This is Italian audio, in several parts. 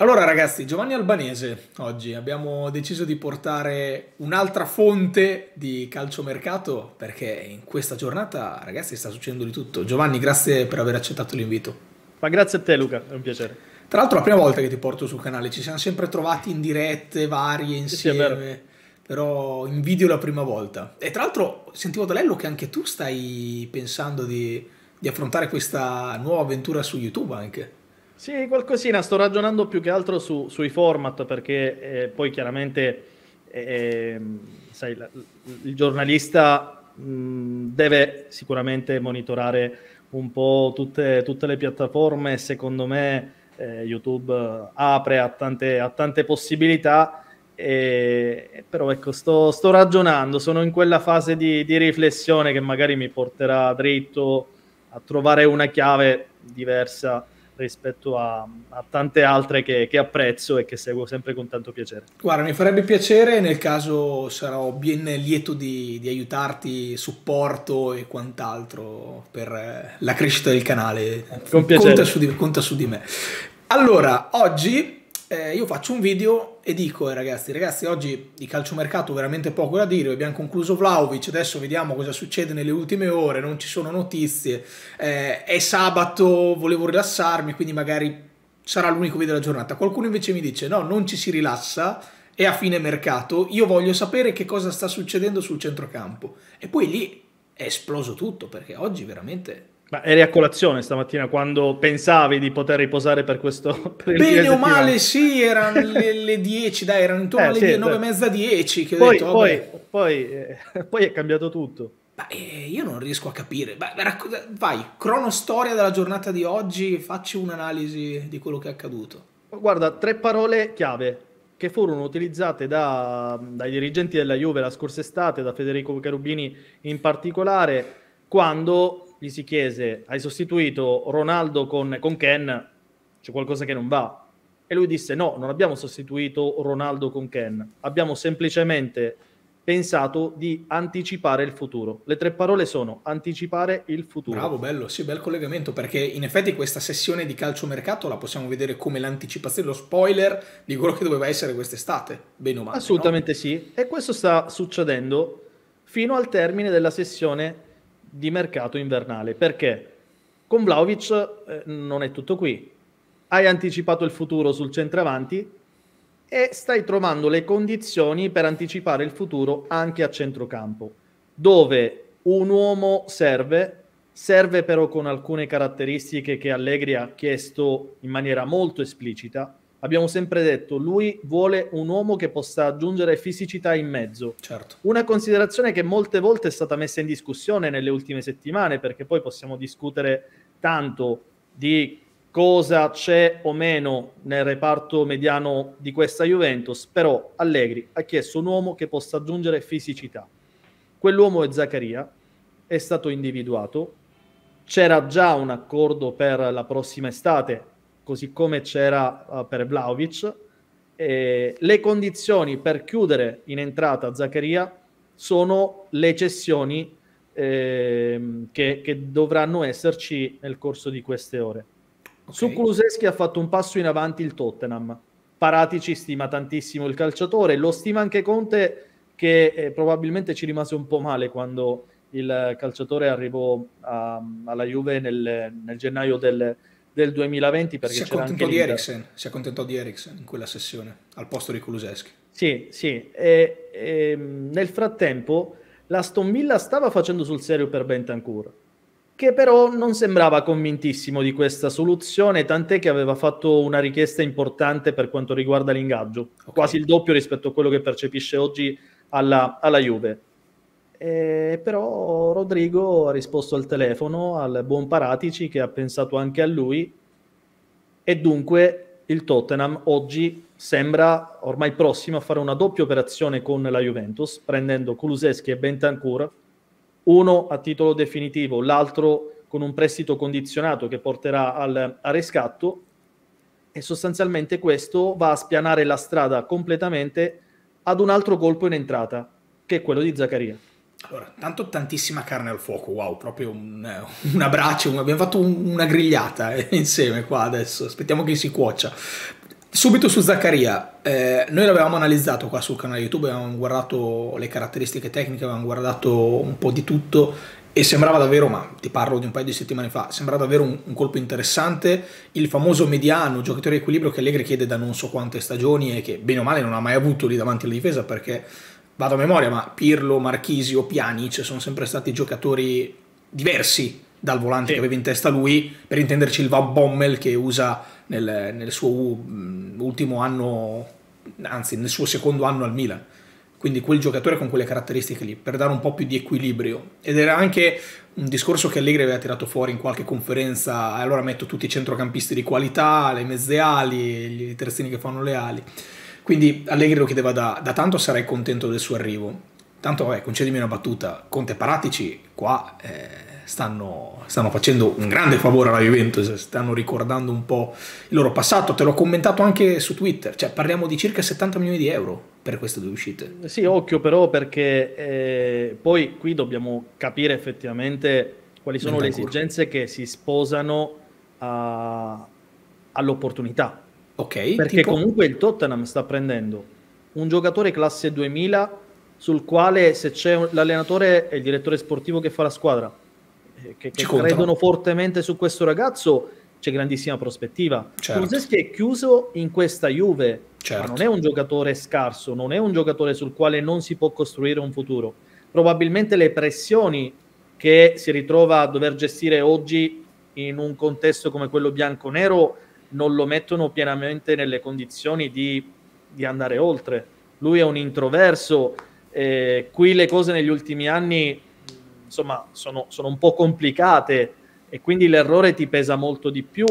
Allora ragazzi, Giovanni Albanese, oggi abbiamo deciso di portare un'altra fonte di calciomercato perché in questa giornata ragazzi sta succedendo di tutto. Giovanni, grazie per aver accettato l'invito. Ma grazie a te Luca, è un piacere. Tra l'altro è la prima volta che ti porto sul canale, ci siamo sempre trovati in dirette varie insieme, sì, però in video la prima volta. E tra l'altro sentivo da Lello che anche tu stai pensando di, di affrontare questa nuova avventura su YouTube anche. Sì, qualcosina, sto ragionando più che altro su, sui format perché eh, poi chiaramente eh, sai, la, il giornalista mh, deve sicuramente monitorare un po' tutte, tutte le piattaforme. Secondo me eh, YouTube apre a tante, a tante possibilità e, però ecco sto, sto, ragionando, sono in quella fase di, di riflessione che magari mi porterà dritto a trovare una chiave diversa rispetto a, a tante altre che, che, apprezzo e che seguo sempre con tanto piacere. Guarda, mi farebbe piacere, nel caso sarò ben lieto di, di aiutarti, supporto e quant'altro per eh, la crescita del canale. Con piacere. Conta su di, conta su di me. Allora, oggi eh, io faccio un video e dico eh, ragazzi, ragazzi oggi di calciomercato veramente poco da dire, abbiamo concluso Vlaovic, adesso vediamo cosa succede nelle ultime ore, non ci sono notizie, eh, è sabato, volevo rilassarmi, quindi magari sarà l'unico video della giornata. Qualcuno invece mi dice no, non ci si rilassa, è a fine mercato, io voglio sapere che cosa sta succedendo sul centrocampo. E poi lì è esploso tutto, perché oggi veramente ma eri a colazione stamattina quando pensavi di poter riposare per questo? Per Bene o male, sì, erano le, le 10, dai, erano intorno eh, alle sì, 9 e mezza, 10. Che poi, detto, poi, poi, eh, poi, è cambiato tutto. Ma eh, io non riesco a capire. Racc- vai, cronostoria della giornata di oggi, facci un'analisi di quello che è accaduto. Guarda, tre parole chiave che furono utilizzate da, dai dirigenti della Juve la scorsa estate, da Federico Cherubini in particolare, quando gli si chiese, hai sostituito Ronaldo con, con Ken, c'è qualcosa che non va. E lui disse, no, non abbiamo sostituito Ronaldo con Ken, abbiamo semplicemente pensato di anticipare il futuro. Le tre parole sono anticipare il futuro. Bravo, bello, sì, bel collegamento, perché in effetti questa sessione di calciomercato la possiamo vedere come l'anticipazione, lo spoiler di quello che doveva essere quest'estate, bene o male. Assolutamente no? sì, e questo sta succedendo fino al termine della sessione di mercato invernale. Perché? Con Vlaovic eh, non è tutto qui. Hai anticipato il futuro sul centravanti e stai trovando le condizioni per anticipare il futuro anche a centrocampo, dove un uomo serve, serve però con alcune caratteristiche che Allegri ha chiesto in maniera molto esplicita, abbiamo sempre detto, lui vuole un uomo che possa aggiungere fisicità in mezzo. Certo. Una considerazione che molte volte è stata messa in discussione nelle ultime settimane, perché poi possiamo discutere tanto di cosa c'è o meno nel reparto mediano di questa Juventus, però Allegri ha chiesto un uomo che possa aggiungere fisicità. Quell'uomo è Zaccaria, è stato individuato, c'era già un accordo per la prossima estate così come c'era uh, per Vlaovic. Eh, le condizioni per chiudere in entrata Zaccaria sono le cessioni eh, che, che, dovranno esserci nel corso di queste ore. Okay. Su Kuluseschi ha fatto un passo in avanti il Tottenham. Paratici stima tantissimo il calciatore, lo stima anche Conte che eh, probabilmente ci rimase un po' male quando il calciatore arrivò a, alla Juve nel, nel gennaio del, del 2020 perché si accontentò di Eriksen, si accontentò di Eriksen in quella sessione al posto di Kuluseschi. Sì, sì. E, e, nel frattempo l'Aston Villa stava facendo sul serio per Bentancur, che però non sembrava convintissimo di questa soluzione, tant'è che aveva fatto una richiesta importante per quanto riguarda l'ingaggio, okay. quasi il doppio rispetto a quello che percepisce oggi alla, alla Juve. Eh, però Rodrigo ha risposto al telefono al buon Paratici che ha pensato anche a lui e dunque il Tottenham oggi sembra ormai prossimo a fare una doppia operazione con la Juventus prendendo Kuluseschi e Bentancur uno a titolo definitivo, l'altro con un prestito condizionato che porterà al, al riscatto e sostanzialmente questo va a spianare la strada completamente ad un altro colpo in entrata che è quello di Zaccaria. Allora, tanto tantissima carne al fuoco, wow, proprio un, una brace, un, abbiamo fatto un, una grigliata eh, insieme qua adesso, aspettiamo che si cuocia. Subito su Zaccaria, eh, noi l'avevamo analizzato qua sul canale YouTube, avevamo guardato le caratteristiche tecniche, avevamo guardato un po' di tutto e sembrava davvero, ma ti parlo di un paio di settimane fa, sembrava davvero un, un colpo interessante, il famoso mediano, giocatore di equilibrio che Allegri chiede da non so quante stagioni e che bene o male non ha mai avuto lì davanti alla difesa perché vado a memoria, ma Pirlo, Marchisio, Pjanic sono sempre stati giocatori diversi dal volante sì. che aveva in testa lui, per intenderci il Van Bommel che usa nel, nel suo ultimo anno, anzi nel suo secondo anno al Milan. Quindi quel giocatore con quelle caratteristiche lì, per dare un po' più di equilibrio. Ed era anche un discorso che Allegri aveva tirato fuori in qualche conferenza, allora metto tutti i centrocampisti di qualità, le mezze ali, i terzini che fanno le ali. Quindi Allegri lo chiedeva da, da tanto, sarei contento del suo arrivo. Tanto, vabbè, concedimi una battuta, Conte Paratici qua... Eh, stanno, stanno, facendo un grande favore alla Juventus, stanno ricordando un po' il loro passato, te l'ho commentato anche su Twitter, cioè parliamo di circa 70 milioni di euro per queste due uscite. Sì, occhio però perché eh, poi qui dobbiamo capire effettivamente quali sono le esigenze che si sposano a, all'opportunità. Ok. Perché tipo... comunque il Tottenham sta prendendo un giocatore classe 2000 sul quale se c'è l'allenatore e il direttore sportivo che fa la squadra che, che credono fortemente su questo ragazzo, c'è grandissima prospettiva. Certo. È chiuso in questa Juve, certo. ma non è un giocatore scarso, non è un giocatore sul quale non si può costruire un futuro. Probabilmente le pressioni che si ritrova a dover gestire oggi in un contesto come quello bianco-nero non lo mettono pienamente nelle condizioni di, di andare oltre. Lui è un introverso, eh, qui le cose negli ultimi anni insomma sono, sono un po' complicate e quindi l'errore ti pesa molto di più,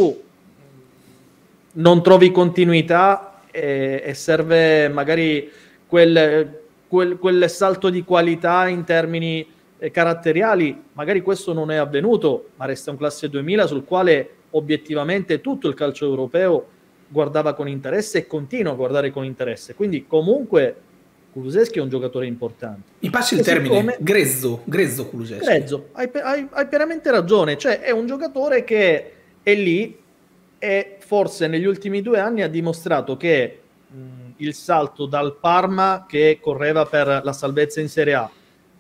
non trovi continuità e, e serve magari quel, quel, quel, salto di qualità in termini eh, caratteriali, magari questo non è avvenuto, ma resta un classe 2000 sul quale obiettivamente tutto il calcio europeo guardava con interesse e continua a guardare con interesse. Quindi comunque Kuluseschi è un giocatore importante. Mi passi il termine, siccome... grezzo, grezzo Kuluseschi. Grezzo, hai, hai, hai pienamente ragione, cioè è un giocatore che è lì e forse negli ultimi due anni ha dimostrato che mh, il salto dal Parma che correva per la salvezza in Serie A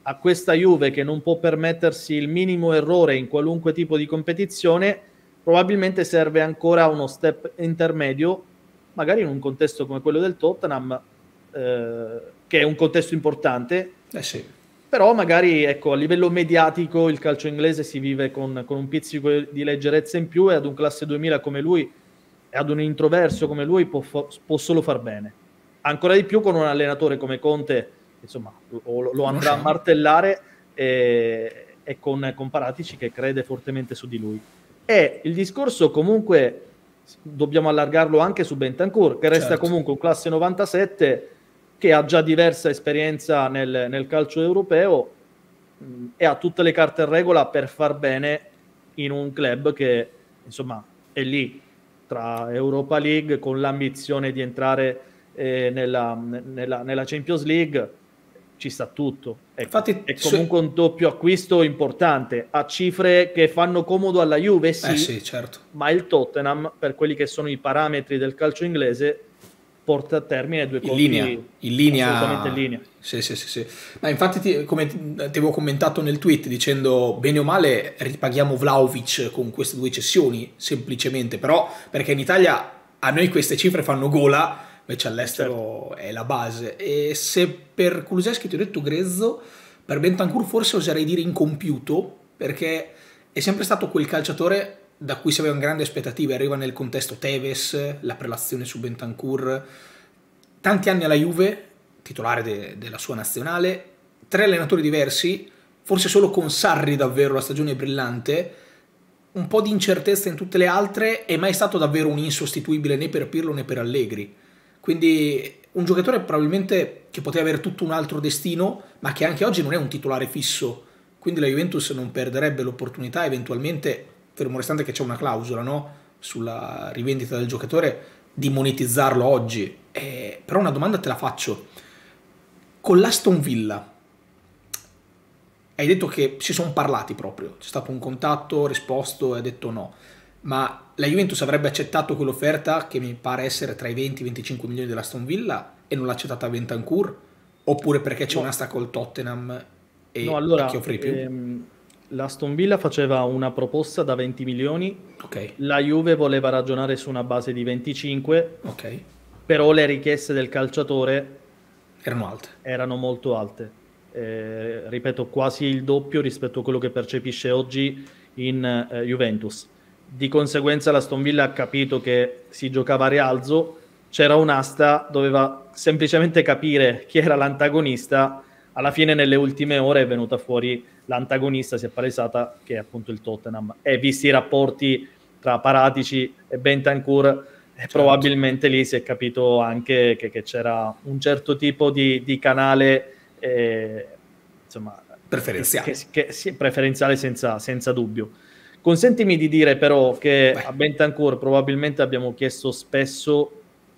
a questa Juve che non può permettersi il minimo errore in qualunque tipo di competizione, probabilmente serve ancora uno step intermedio, magari in un contesto come quello del Tottenham, eh, che è un contesto importante. Eh sì. Però magari ecco, a livello mediatico il calcio inglese si vive con, con, un pizzico di leggerezza in più e ad un classe 2000 come lui e ad un introverso come lui può, può solo far bene. Ancora di più con un allenatore come Conte, insomma, lo, lo andrà a martellare e, e con, con Paratici che crede fortemente su di lui. E il discorso comunque dobbiamo allargarlo anche su Bentancur, che resta certo. comunque un classe 97 che ha già diversa esperienza nel, nel calcio europeo mh, e ha tutte le carte in regola per far bene in un club che insomma è lì tra Europa League con l'ambizione di entrare eh, nella, nella, nella, Champions League ci sta tutto Infatti, è comunque un doppio acquisto importante a cifre che fanno comodo alla Juve sì, eh sì certo. ma il Tottenham per quelli che sono i parametri del calcio inglese porta a termine due conti in linea, in linea, assolutamente in linea. Sì, sì, sì, sì. Ma infatti, ti, come ti, ti, avevo commentato nel tweet dicendo bene o male ripaghiamo Vlaovic con queste due cessioni, semplicemente, però perché in Italia a noi queste cifre fanno gola, invece all'estero certo. è la base. E se per Kuluseschi ti ho detto grezzo, per Bentancur forse oserei dire incompiuto, perché è sempre stato quel calciatore da cui si avevano grandi aspettative, arriva nel contesto Tevez, la prelazione su Bentancur, tanti anni alla Juve, titolare de- della sua nazionale, tre allenatori diversi, forse solo con Sarri davvero la stagione brillante, un po' di incertezza in tutte le altre e mai stato davvero un insostituibile né per Pirlo né per Allegri. Quindi un giocatore probabilmente che poteva avere tutto un altro destino, ma che anche oggi non è un titolare fisso. Quindi la Juventus non perderebbe l'opportunità eventualmente fermo restante che c'è una clausola no? sulla rivendita del giocatore di monetizzarlo oggi. Eh, però una domanda te la faccio. Con l'Aston Villa hai detto che si sono parlati proprio, c'è stato un contatto, risposto e hai detto no. Ma la Juventus avrebbe accettato quell'offerta che mi pare essere tra i 20 e i 25 milioni della Stone Villa e non l'ha accettata a Ventancur? Oppure perché c'è no. un'asta col Tottenham e no, allora, chi offre più? Ehm, la Stone Villa faceva una proposta da 20 milioni, okay. la Juve voleva ragionare su una base di 25, okay. però le richieste del calciatore erano alte. Erano molto alte. Eh, ripeto, quasi il doppio rispetto a quello che percepisce oggi in eh, Juventus. Di conseguenza la Stone Villa ha capito che si giocava a rialzo, c'era un'asta, doveva semplicemente capire chi era l'antagonista. Alla fine, nelle ultime ore, è venuta fuori l'antagonista, si è palesata che è appunto il Tottenham. E visti i rapporti tra Paratici e Bentancur, eh, certo. probabilmente lì si è capito anche che, che c'era un certo tipo di, di canale eh, insomma, preferenziale, che, che, che, preferenziale senza, senza dubbio. Consentimi di dire però che Beh. a Bentancur probabilmente abbiamo chiesto spesso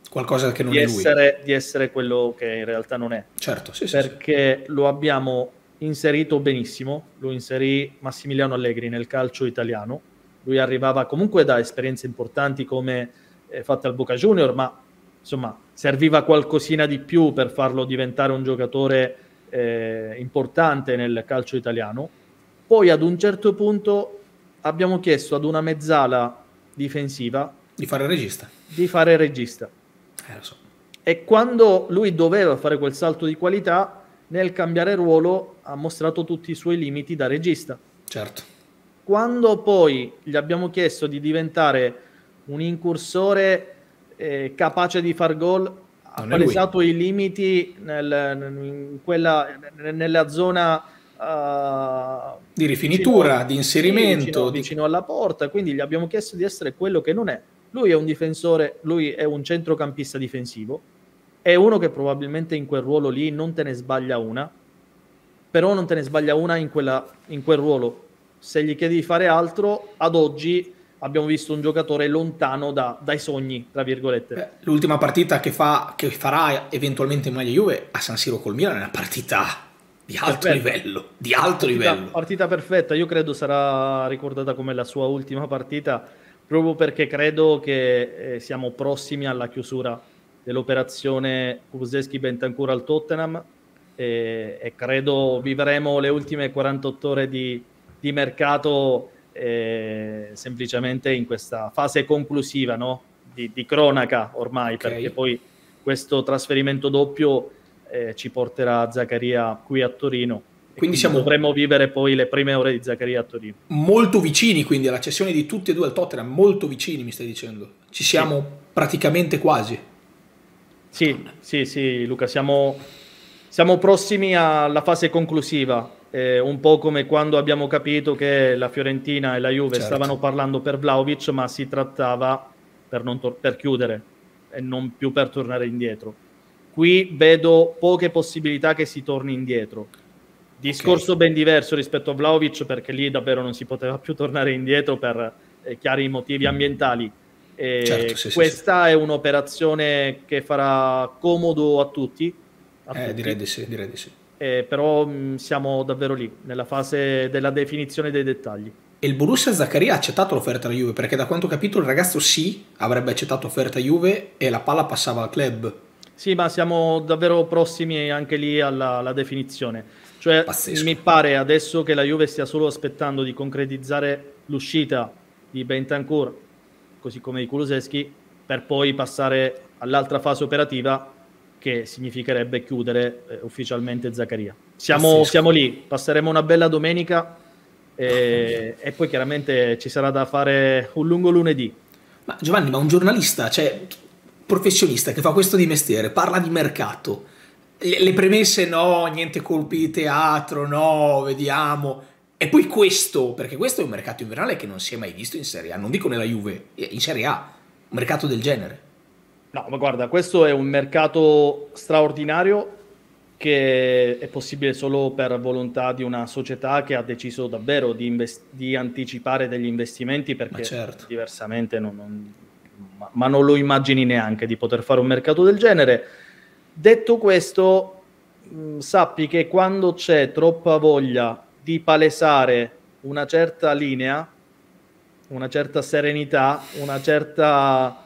qualcosa che non di è essere, lui. Di essere quello che in realtà non è. Certo, sì, Perché sì. lo abbiamo inserito benissimo, lo inserì Massimiliano Allegri nel calcio italiano. Lui arrivava comunque da esperienze importanti come eh, fatte al Boca Junior, ma insomma serviva qualcosina di più per farlo diventare un giocatore eh, importante nel calcio italiano. Poi ad un certo punto abbiamo chiesto ad una mezzala difensiva di fare il regista. Di fare il regista. Eh, lo so. E quando lui doveva fare quel salto di qualità, nel cambiare ruolo ha mostrato tutti i suoi limiti da regista. Certo. Quando poi gli abbiamo chiesto di diventare un incursore eh, capace di far gol, ha palesato i limiti nel, quella, nella zona uh, di rifinitura, vicino, di inserimento. Sì, vicino, di... vicino alla porta, quindi gli abbiamo chiesto di essere quello che non è. Lui è un difensore, lui è un centrocampista difensivo, è uno che probabilmente in quel ruolo lì non te ne sbaglia una, però non te ne sbaglia una in, quella, in quel ruolo. Se gli chiedi di fare altro, ad oggi abbiamo visto un giocatore lontano da, dai sogni, tra virgolette. Beh, l'ultima partita che, fa, che, farà eventualmente in maglia Juve a San Siro col Milan è una partita di alto perfetta. livello, di alto partita, livello. Partita perfetta, io credo sarà ricordata come la sua ultima partita, proprio perché credo che eh, siamo prossimi alla chiusura dell'operazione Kuzeski Bentancur al Tottenham e, e, credo vivremo le ultime 48 ore di, di mercato eh, semplicemente in questa fase conclusiva no? di, di, cronaca ormai, okay. perché poi questo trasferimento doppio eh, ci porterà Zaccaria qui a Torino. Quindi, siamo dovremmo vivere poi le prime ore di Zaccaria a Torino. Molto vicini quindi alla cessione di tutti e due al Tottenham, molto vicini mi stai dicendo. Ci siamo sì. praticamente quasi. Sì, sì, sì, Luca, siamo, siamo prossimi alla fase conclusiva eh, un po' come quando abbiamo capito che la Fiorentina e la Juve certo. stavano parlando per Vlaovic, ma si trattava per, per chiudere e non più per tornare indietro. Qui vedo poche possibilità che si torni indietro. Discorso okay. ben diverso rispetto a Vlaovic, perché lì davvero non si poteva più tornare indietro per eh, chiari motivi ambientali. Certo, sì, questa sì, è un'operazione che farà comodo a tutti. A eh, tutti. Direi di sì, direi di sì eh, però mh, mm, siamo davvero lì, nella fase della definizione dei dettagli. E il Borussia Zaccaria ha accettato l'offerta alla Juve, perché da quanto ho capito il ragazzo sì, avrebbe accettato l'offerta Juve e la palla passava al club. Sì, ma siamo davvero prossimi anche lì alla, alla definizione. Cioè, Pazzesco. mi pare adesso che la Juve stia solo aspettando di concretizzare l'uscita di Bentancur, così come di Kuluseschi, per poi passare all'altra fase operativa che significherebbe chiudere eh, ufficialmente Zaccaria. Siamo, siamo, lì, passeremo una bella domenica e, e, poi chiaramente ci sarà da fare un lungo lunedì. Ma Giovanni, ma un giornalista, cioè professionista che fa questo di mestiere, parla di mercato, le, le premesse no, niente colpi di teatro, no, vediamo. E poi questo, perché questo è un mercato invernale che non si è mai visto in Serie A, non dico nella Juve, in Serie A, un mercato del genere. No, ma guarda, questo è un mercato straordinario che è possibile solo per volontà di una società che ha deciso davvero di, invest- di anticipare degli investimenti perché certo. diversamente non, non, ma, ma non lo immagini neanche di poter fare un mercato del genere. Detto questo, mh, sappi che quando c'è troppa voglia di palesare una certa linea, una certa serenità, una certa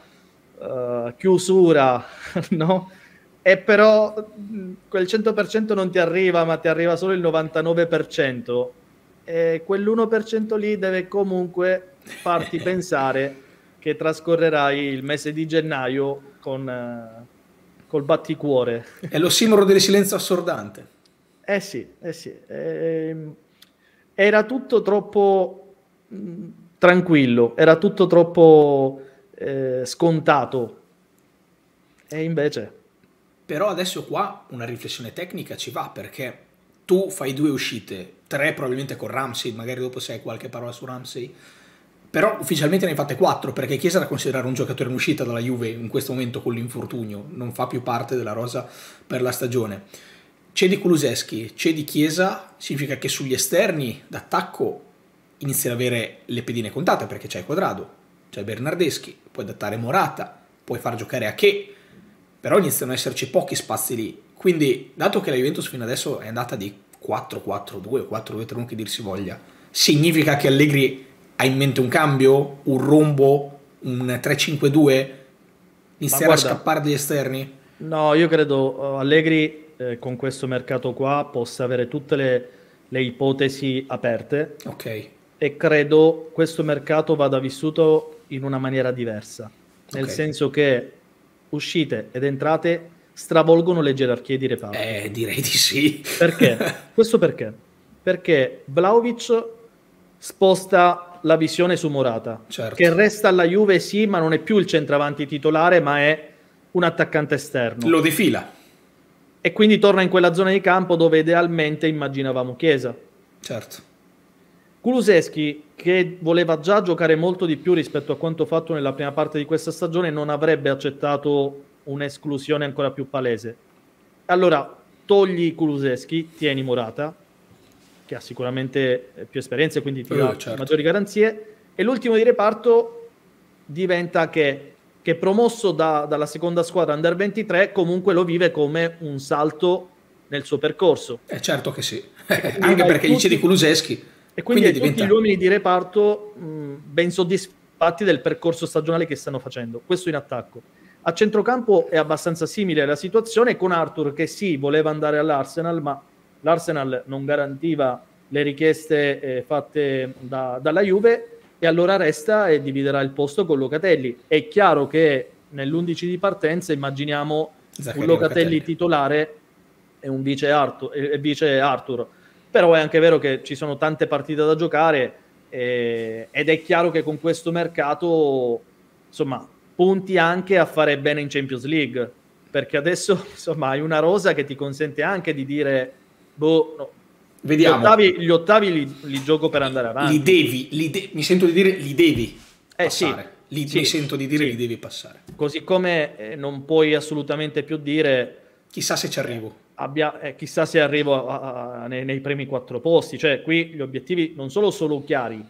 uh, chiusura, no? E però quel 100% non ti arriva, ma ti arriva solo il 99%. E quell'1% lì deve comunque farti pensare che trascorrerai il mese di gennaio con, uh, col batticuore. È lo simbolo del silenzio assordante. Eh sì, eh sì. Eh, era tutto troppo mh, tranquillo, era tutto troppo eh, scontato. E invece... Però adesso qua una riflessione tecnica ci va perché tu fai due uscite, tre probabilmente con Ramsey, magari dopo sai qualche parola su Ramsey, però ufficialmente ne hai fatte quattro perché Chiesa da considerare un giocatore in uscita dalla Juve in questo momento con l'infortunio, non fa più parte della rosa per la stagione. C'è di Kuluseschi, di Chiesa, significa che sugli esterni d'attacco inizi ad avere le pedine contate perché c'è Quadrado, c'è Bernardeschi, puoi adattare Morata, puoi far giocare a che, però iniziano ad esserci pochi spazi lì. Quindi, dato che la Juventus fino adesso è andata di 4-4-2, 4-2-3, che dir si voglia, significa che Allegri ha in mente un cambio, un rombo, un 3-5-2, iniziare a scappare dagli esterni? No, io credo uh, Allegri eh, con questo mercato qua possa avere tutte le, le ipotesi aperte. Ok e credo questo mercato vada vissuto in una maniera diversa, nel okay. senso che uscite ed entrate stravolgono le gerarchie di reparto. Eh, direi di sì. Perché? Questo perché? Perché Vlaovic sposta la visione su Morata, certo. che resta alla Juve sì, ma non è più il centravanti titolare, ma è un attaccante esterno. Lo defila. E quindi torna in quella zona di campo dove idealmente immaginavamo Chiesa. Certo. Kuluseschi, che voleva già giocare molto di più rispetto a quanto fatto nella prima parte di questa stagione, non avrebbe accettato un'esclusione ancora più palese. Allora, togli Kuluseschi, tieni Morata, che ha sicuramente più esperienza e quindi ti dà certo. maggiori garanzie, e l'ultimo di reparto diventa che, che promosso da, dalla seconda squadra Under 23 comunque lo vive come un salto nel suo percorso. Eh certo che sì, anche perché tutti... dice di Kuluseschi e quindi, quindi diventa... tutti gli uomini di reparto mh, ben soddisfatti del percorso stagionale che stanno facendo. Questo in attacco. A centrocampo è abbastanza simile la situazione con Arthur che sì, voleva andare all'Arsenal, ma l'Arsenal non garantiva le richieste eh, fatte da, dalla Juve e allora resta e dividerà il posto con Locatelli. È chiaro che nell'11 di partenza immaginiamo Zaccaria un Locatelli, Locatelli, titolare e un vice Arthur, eh, vice Arthur. Però è anche vero che ci sono tante partite da giocare eh, ed è chiaro che con questo mercato insomma punti anche a fare bene in Champions League. Perché adesso insomma hai una rosa che ti consente anche di dire boh no, Vediamo. Gli ottavi, gli ottavi li, li, gioco per andare avanti. Li devi, li de- mi sento di dire li devi eh, passare. Sì, li, sì, mi sento di dire sì. li devi passare. Così come eh, non puoi assolutamente più dire... Chissà se ci arrivo abbia, eh, chissà se arrivo a, a, nei, nei, primi quattro posti. Cioè, qui gli obiettivi non solo sono chiari.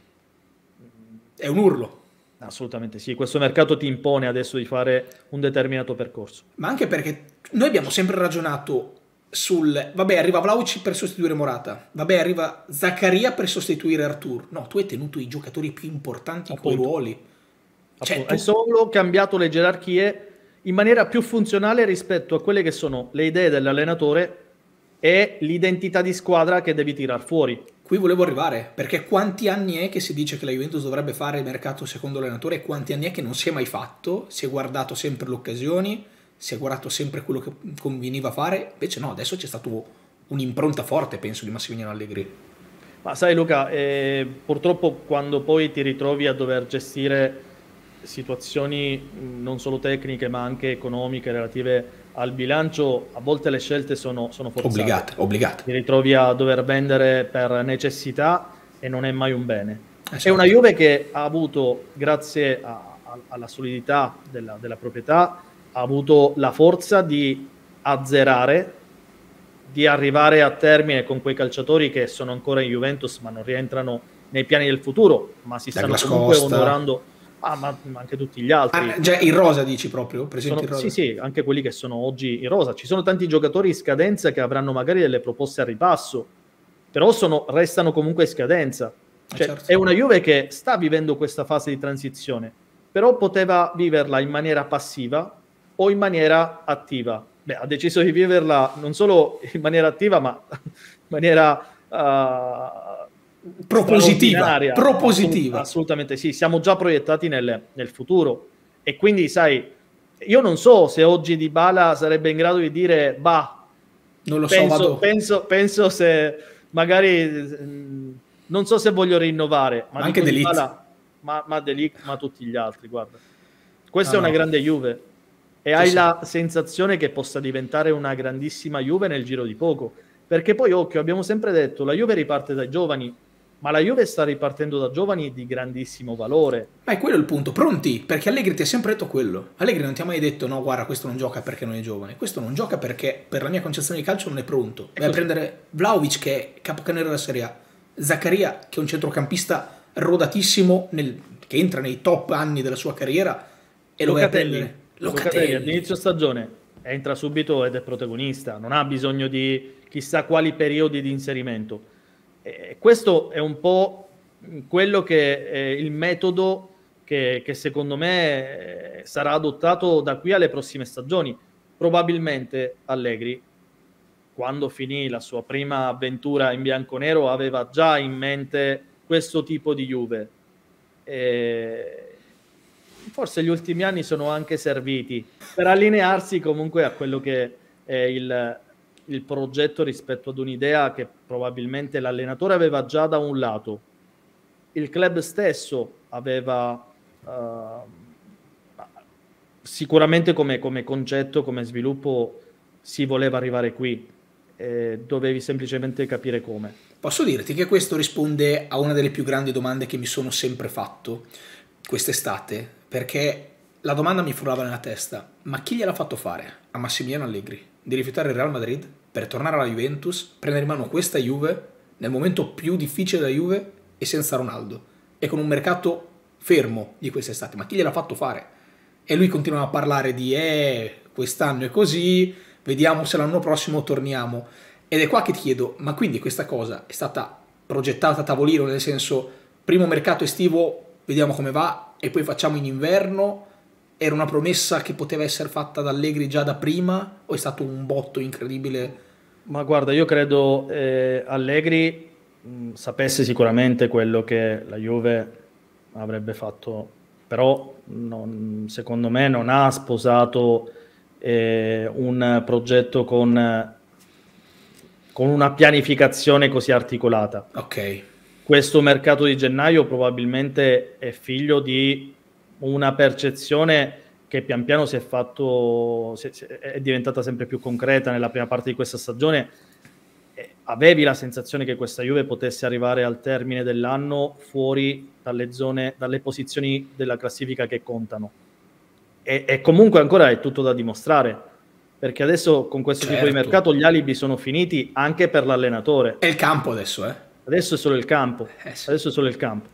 È un urlo. Assolutamente sì, questo mercato ti impone adesso di fare un determinato percorso. Ma anche perché noi abbiamo sempre ragionato sul... Vabbè, arriva Vlaovic per sostituire Morata. Vabbè, arriva Zaccaria per sostituire Artur. No, tu hai tenuto i giocatori più importanti con i ruoli. Cioè, tu... Hai solo cambiato le gerarchie in maniera più funzionale rispetto a quelle che sono le idee dell'allenatore e l'identità di squadra che devi tirar fuori. Qui volevo arrivare, perché quanti anni è che si dice che la Juventus dovrebbe fare il mercato secondo l'allenatore e quanti anni è che non si è mai fatto, si è guardato sempre le occasioni, si è guardato sempre quello che conveniva fare, invece no, adesso c'è stata un'impronta forte, penso, di Massimiliano Allegri. Ma sai Luca, eh, purtroppo quando poi ti ritrovi a dover gestire situazioni non solo tecniche ma anche economiche relative al bilancio, a volte le scelte sono, sono forzate. Obbligate, obbligate. Ti ritrovi a dover vendere per necessità e non è mai un bene. Esatto. È una Juve che ha avuto, grazie a, a, alla solidità della, della proprietà, ha avuto la forza di azzerare, di arrivare a termine con quei calciatori che sono ancora in Juventus ma non rientrano nei piani del futuro, ma si stanno comunque onorando Ah, ma, ma, anche tutti gli altri. Ah, già in rosa dici proprio? Sono, in rosa. Sì, sì, anche quelli che sono oggi in rosa. Ci sono tanti giocatori in scadenza che avranno magari delle proposte a ripasso, però sono, restano comunque in scadenza. Eh, cioè, certo. È una Juve che sta vivendo questa fase di transizione, però poteva viverla in maniera passiva o in maniera attiva. Beh, ha deciso di viverla non solo in maniera attiva, ma in maniera uh, propositiva. propositiva. assolutamente sì, siamo già proiettati nel, nel, futuro. E quindi, sai, io non so se oggi Di Bala sarebbe in grado di dire, bah, non lo penso, so, penso, penso se magari mm, non so se voglio rinnovare, ma anche Delic. Ma, ma Delic, ma tutti gli altri, guarda. Questa ah, è una no. grande Juve e hai sì. la sensazione che possa diventare una grandissima Juve nel giro di poco. Perché poi, occhio, abbiamo sempre detto, la Juve riparte dai giovani, ma la Juve sta ripartendo da giovani di grandissimo valore. Ma è quello il punto, pronti, perché Allegri ti ha sempre detto quello. Allegri non ti ha mai detto no, guarda, questo non gioca perché non è giovane. Questo non gioca perché per la mia concezione di calcio non è pronto. Vai a prendere Vlaovic che è capocannoniere della Serie A, Zaccaria che è un centrocampista rodatissimo nel, che entra nei top anni della sua carriera e lo vai a prendere. Locatelli. All'inizio stagione entra subito ed è protagonista, non ha bisogno di chissà quali periodi di inserimento eh, questo è un po' quello che è il metodo che, che secondo me eh, sarà adottato da qui alle prossime stagioni. Probabilmente Allegri, quando finì la sua prima avventura in bianconero, aveva già in mente questo tipo di Juve. E forse gli ultimi anni sono anche serviti per allinearsi comunque a quello che è il, il progetto rispetto ad un'idea che probabilmente l'allenatore aveva già da un lato, il club stesso aveva uh, sicuramente come, come, concetto, come sviluppo si voleva arrivare qui, eh, dovevi semplicemente capire come. Posso dirti che questo risponde a una delle più grandi domande che mi sono sempre fatto quest'estate, perché la domanda mi frullava nella testa, ma chi gliel'ha fatto fare a Massimiliano Allegri di rifiutare il Real Madrid per tornare alla Juventus, prendere in mano questa Juve nel momento più difficile della Juve e senza Ronaldo e con un mercato fermo di quest'estate? Ma chi gliel'ha fatto fare? E lui continua a parlare di eh, quest'anno è così, vediamo se l'anno prossimo torniamo. Ed è qua che ti chiedo, ma quindi questa cosa è stata progettata a tavolino, nel senso primo mercato estivo, vediamo come va e poi facciamo in inverno era una promessa che poteva essere fatta da Allegri già da prima o è stato un botto incredibile? Ma guarda, io credo eh, Allegri mh, sapesse sicuramente quello che la Juve avrebbe fatto, però non, secondo me non ha sposato eh, un progetto con, con una pianificazione così articolata. Ok. Questo mercato di gennaio probabilmente è figlio di una percezione che pian piano si è fatto, si è diventata sempre più concreta nella prima parte di questa stagione. Avevi la sensazione che questa Juve potesse arrivare al termine dell'anno fuori dalle zone, dalle posizioni della classifica che contano. E, e comunque ancora è tutto da dimostrare, perché adesso con questo certo. tipo di certo. mercato gli alibi sono finiti anche per l'allenatore. È il campo adesso, eh? Adesso è solo il campo. Eh. Adesso è solo il campo.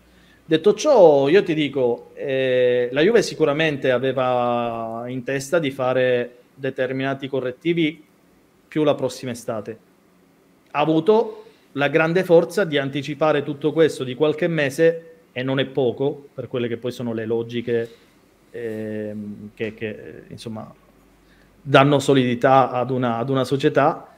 Detto ciò, io ti dico, eh, la Juve sicuramente aveva in testa di fare determinati correttivi più la prossima estate. Ha avuto la grande forza di anticipare tutto questo di qualche mese, e non è poco, per quelle che poi sono le logiche eh, che, che, insomma danno solidità ad una, ad una società.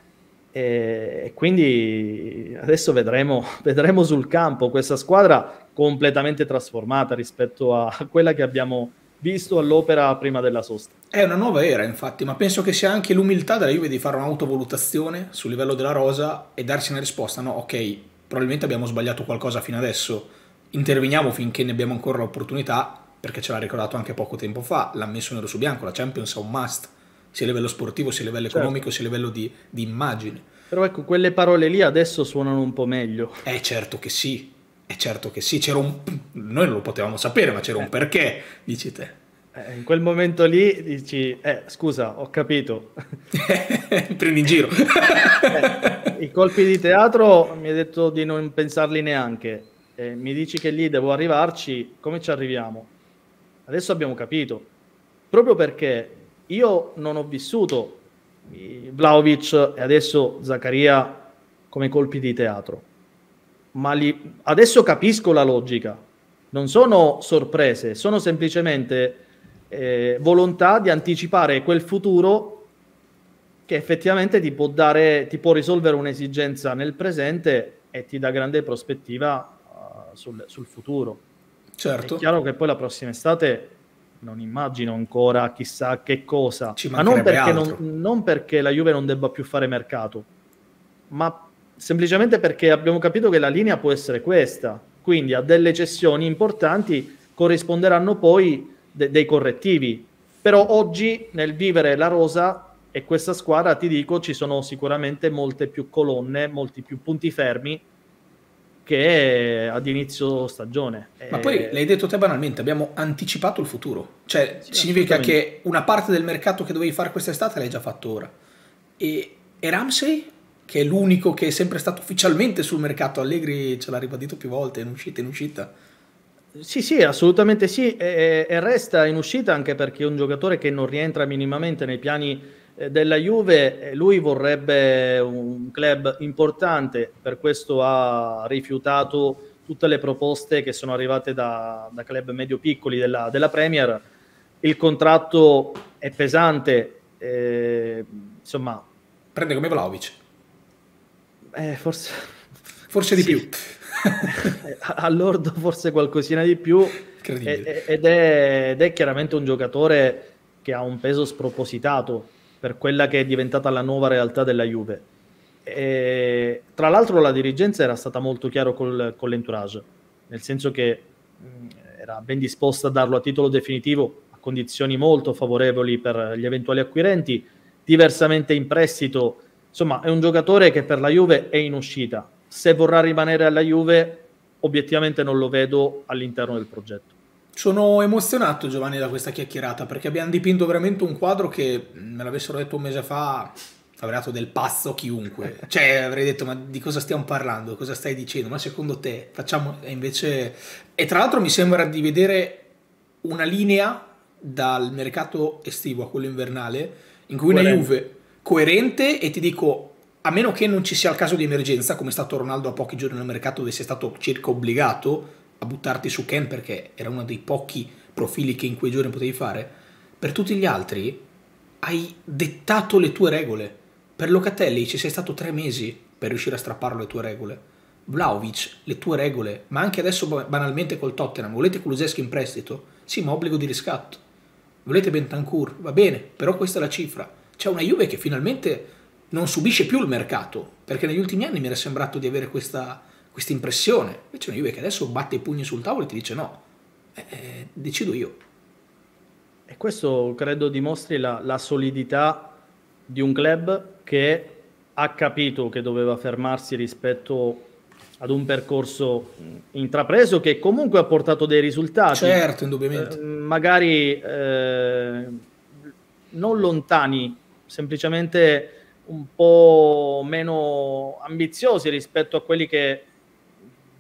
E quindi adesso vedremo, vedremo sul campo questa squadra completamente trasformata rispetto a quella che abbiamo visto all'opera prima della sosta. È una nuova era, infatti, ma penso che sia anche l'umiltà della Juve di fare un'autovalutazione sul livello della rosa e darsi una risposta. No, ok, probabilmente abbiamo sbagliato qualcosa fino adesso, interveniamo finché ne abbiamo ancora l'opportunità, perché ce l'ha ricordato anche poco tempo fa, l'ha messo nero su bianco, la Champions è un must, sia a livello sportivo, sia a livello certo. economico, sia a livello di, di immagine. Però ecco, quelle parole lì adesso suonano un po' meglio. Eh certo che sì, e certo che sì, c'era un... noi non lo potevamo sapere, ma c'era un eh. perché, dici te. Eh, in quel momento lì dici, eh, scusa, ho capito. Prendi in giro. eh, I colpi di teatro mi hai detto di non pensarli neanche. Eh, mi dici che lì devo arrivarci, come ci arriviamo? Adesso abbiamo capito. Proprio perché io non ho vissuto Vlaovic e adesso Zaccaria come colpi di teatro ma li... adesso capisco la logica. Non sono sorprese, sono semplicemente eh, volontà di anticipare quel futuro che effettivamente ti può, dare, ti può risolvere un'esigenza nel presente e ti dà grande prospettiva uh, sul, sul, futuro. Certo. È chiaro che poi la prossima estate non immagino ancora chissà che cosa, ma non perché, non, non perché la Juve non debba più fare mercato, ma semplicemente perché abbiamo capito che la linea può essere questa, quindi a delle cessioni importanti corrisponderanno poi de- dei correttivi. Però oggi nel vivere la rosa e questa squadra, ti dico, ci sono sicuramente molte più colonne, molti più punti fermi che ad inizio stagione. Ma poi l'hai detto te banalmente, abbiamo anticipato il futuro. Cioè, sì, significa che una parte del mercato che dovevi fare quest'estate l'hai già fatto ora. E, e Ramsey, che è l'unico che è sempre stato ufficialmente sul mercato, Allegri ce l'ha ribadito più volte, in uscita, in uscita. Sì, sì, assolutamente sì, e, e resta in uscita anche perché è un giocatore che non rientra minimamente nei piani eh, della Juve, eh, lui vorrebbe un club importante, per questo ha rifiutato tutte le proposte che sono arrivate da, da club medio-piccoli della, della, Premier. Il contratto è pesante, eh, insomma... Prende come Vlaovic. Eh, forse... Forse di sì. più. All'ordo forse qualcosina di più. Ed è, ed è chiaramente un giocatore che ha un peso spropositato per quella che è diventata la nuova realtà della Juve. E, tra l'altro la dirigenza era stata molto chiara con l'entourage, nel senso che mh, era ben disposta a darlo a titolo definitivo a condizioni molto favorevoli per gli eventuali acquirenti, diversamente in prestito. Insomma, è un giocatore che per la Juve è in uscita. Se vorrà rimanere alla Juve, obiettivamente non lo vedo all'interno del progetto. Sono emozionato Giovanni da questa chiacchierata perché abbiamo dipinto veramente un quadro che me l'avessero detto un mese fa avrei dato del pazzo chiunque. Cioè avrei detto ma di cosa stiamo parlando? Cosa stai dicendo? Ma secondo te facciamo e invece e tra l'altro mi sembra di vedere una linea dal mercato estivo a quello invernale in cui coerente. una Juve coerente e ti dico a meno che non ci sia il caso di emergenza come è stato Ronaldo a pochi giorni nel mercato dove sei stato circa obbligato a buttarti su Ken perché era uno dei pochi profili che in quei giorni potevi fare, per tutti gli altri hai dettato le tue regole. Per Locatelli ci sei stato tre mesi per riuscire a strapparlo le tue regole. Vlaovic, le tue regole, ma anche adesso banalmente col Tottenham, volete Kuluseschi in prestito? Sì, ma obbligo di riscatto. Volete Bentancur? Va bene, però questa è la cifra. C'è una Juve che finalmente non subisce più il mercato, perché negli ultimi anni mi era sembrato di avere questa, questa impressione. Invece una Juve che adesso batte i pugni sul tavolo e ti dice no, eh, eh, decido io. E questo credo dimostri la, la solidità di un club che ha capito che doveva fermarsi rispetto ad un percorso intrapreso che comunque ha portato dei risultati. Certo, indubbiamente. Eh, magari eh, non lontani, semplicemente un po' meno ambiziosi rispetto a quelli che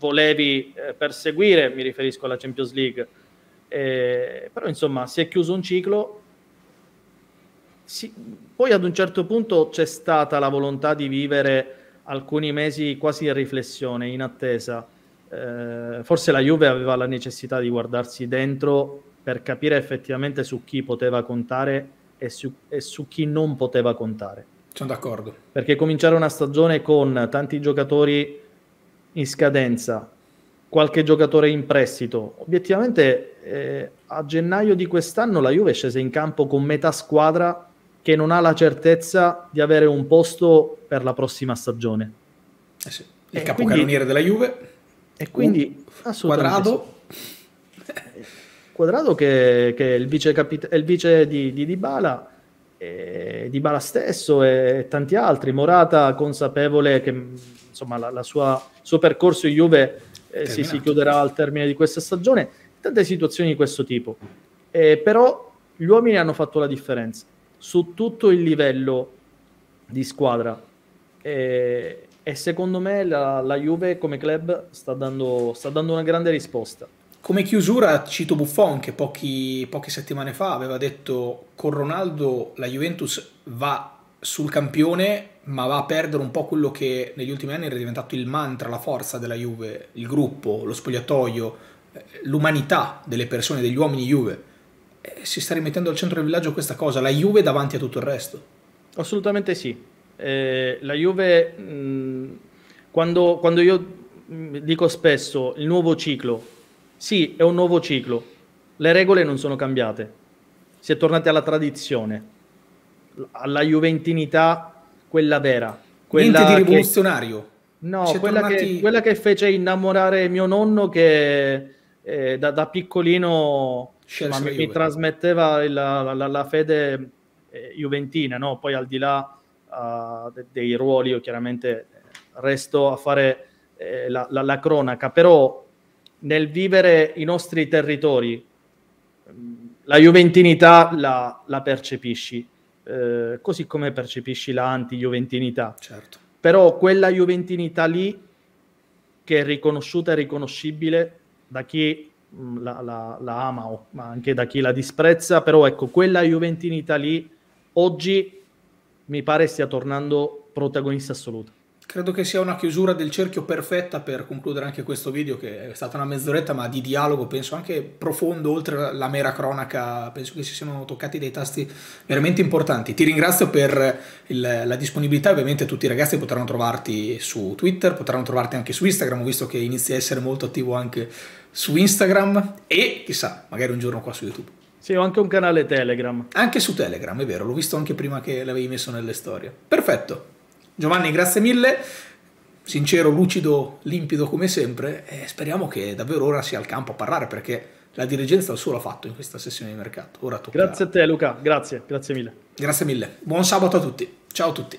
volevi eh, perseguire, mi riferisco alla Champions League. Eh, però insomma si è chiuso un ciclo. Si, poi ad un certo punto c'è stata la volontà di vivere alcuni mesi quasi in riflessione, in attesa. Eh, forse la Juve aveva la necessità di guardarsi dentro per capire effettivamente su chi poteva contare e su, e su chi non poteva contare. Sono d'accordo. Perché cominciare una stagione con tanti giocatori in scadenza, qualche giocatore in prestito. Obiettivamente eh, a gennaio di quest'anno la Juve è scesa in campo con metà squadra che non ha la certezza di avere un posto per la prossima stagione. Eh sì. Il e capocannoniere della Juve. E quindi Quadrado. Sì. Quadrado che, che, è il vice, capit- è il vice di, di Dybala, e Dybala stesso e tanti altri. Morata consapevole che insomma, la, la sua, il suo percorso in Juve eh, si, si, chiuderà al termine di questa stagione, tante situazioni di questo tipo. Eh, però gli uomini hanno fatto la differenza su tutto il livello di squadra eh, e secondo me la, la, Juve come club sta dando, sta dando una grande risposta. Come chiusura cito Buffon che pochi, poche settimane fa aveva detto con Ronaldo la Juventus va sul campione ma va a perdere un po' quello che negli ultimi anni era diventato il mantra, la forza della Juve, il gruppo, lo spogliatoio, eh, l'umanità delle persone, degli uomini Juve. Eh, si sta rimettendo al centro del villaggio questa cosa, la Juve davanti a tutto il resto. Assolutamente sì. Eh, la Juve, mh, quando, quando io dico spesso il nuovo ciclo, sì, è un nuovo ciclo, le regole non sono cambiate, si è tornati alla tradizione, alla juventinità, quella vera. Quella Niente di rivoluzionario. Che, no, quella, tornati... che, quella, che, fece innamorare mio nonno che eh, da, da, piccolino ma, mi, mi, trasmetteva la, la, la fede eh, juventina, no? poi al di là uh, de, dei ruoli io chiaramente resto a fare eh, la, la cronaca, però nel vivere i nostri territori la juventinità la, la percepisci, eh, così come percepisci la anti-juventinità. Certo. Però quella juventinità lì, che è riconosciuta e riconoscibile da chi mm, la, la, la ama, o, ma anche da chi la disprezza, però ecco, quella juventinità lì oggi mi pare stia tornando protagonista assoluta. Credo che sia una chiusura del cerchio perfetta per concludere anche questo video, che è stata una mezz'oretta, ma di dialogo, penso anche profondo, oltre la mera cronaca. Penso che si siano toccati dei tasti veramente importanti. Ti ringrazio per il, la disponibilità. Ovviamente tutti i ragazzi potranno trovarti su Twitter, potranno trovarti anche su Instagram, visto che inizi a essere molto attivo anche su Instagram e chissà, magari un giorno qua su YouTube. Sì, ho anche un canale Telegram. Anche su Telegram, è vero, l'ho visto anche prima che l'avevi messo nelle storie. Perfetto. Giovanni, grazie mille. Sincero, lucido, limpido come sempre e speriamo che davvero ora sia al campo a parlare perché la dirigenza il suo l'ha fatto in questa sessione di mercato. Ora tocca... Grazie a te Luca, grazie, grazie mille. Grazie mille. Buon sabato a tutti. Ciao a tutti.